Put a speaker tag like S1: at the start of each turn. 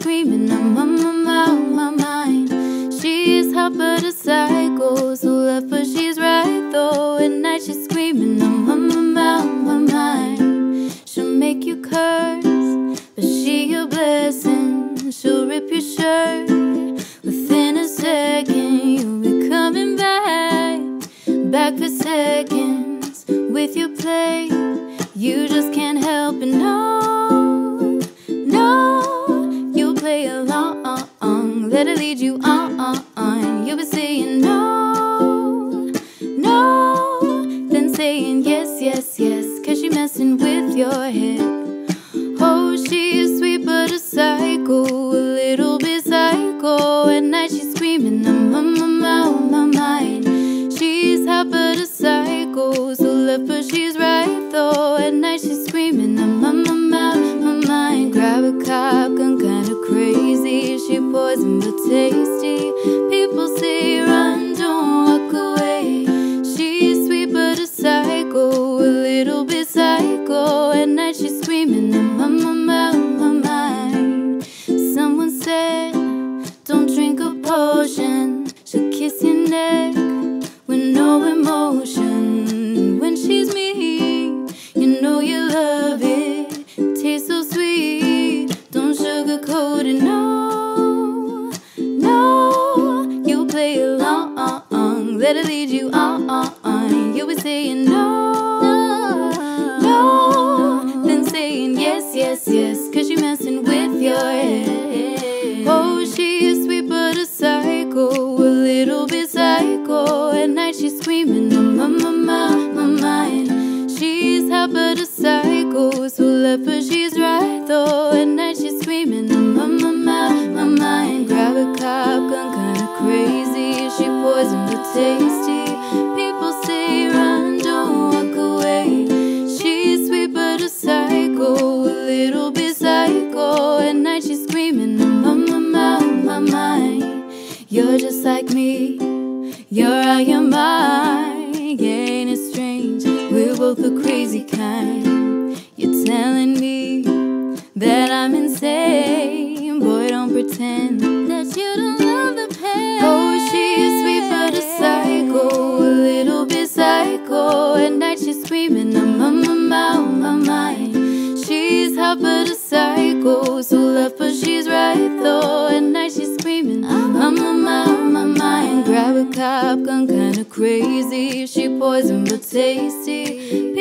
S1: I'm on my, my, my mind. She's hot but a psycho, so left but she's right though. At night she's screaming, I'm on my, my, my mind. She'll make you curse, but she your blessing. She'll rip your shirt within a second. You'll be coming back, back for seconds with your play. You just can't let it lead you on. You'll be saying no, no, then saying yes, yes, yes, cause she messing with your head. Oh, she's sweet but a psycho, a little bit psycho. At night she's screaming, I'm on my, my, my mind. She's hot but a psycho, so left but she's right though. At night she's screaming, I'm but tasty. It lead you on. You'll be saying no, no, then saying yes, yes, yes, cause you're messing with your head. Oh, she is sweet but a psycho, a little bit psycho. At night she's screaming, on my, my, my mind. She's hot but a psycho, so left but she's right though. At night she's screaming, on my, my, my mind. Grab a cop gun, kinda crazy. She poison but tasty. People say run, don't walk away. She's sweet but a psycho, a little bit psycho. At night she's screaming, my, my, my mind. You're just like me, you're out your mind. Ain't it strange? We're both the crazy kind. You're telling me that I'm insane. Boy, don't pretend that you don't psycho, so left but she's right though. At night she's screaming, I'm on my, my mind. Grab a cop gun, kinda crazy. She poison but tasty.